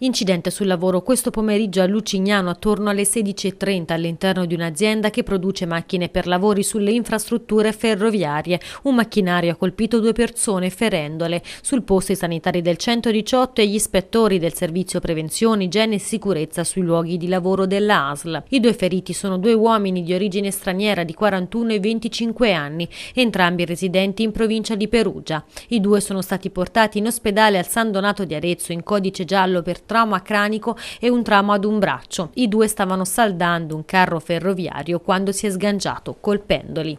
Incidente sul lavoro questo pomeriggio a Lucignano attorno alle 16.30 all'interno di un'azienda che produce macchine per lavori sulle infrastrutture ferroviarie. Un macchinario ha colpito due persone ferendole. Sul posto i sanitari del 118 e gli ispettori del servizio prevenzione, igiene e sicurezza sui luoghi di lavoro della ASL. I due feriti sono due uomini di origine straniera di 41 e 25 anni, entrambi residenti in provincia di Perugia. I due sono stati portati in ospedale al San Donato di Arezzo in codice giallo per trauma cranico e un trauma ad un braccio. I due stavano saldando un carro ferroviario quando si è sganciato colpendoli.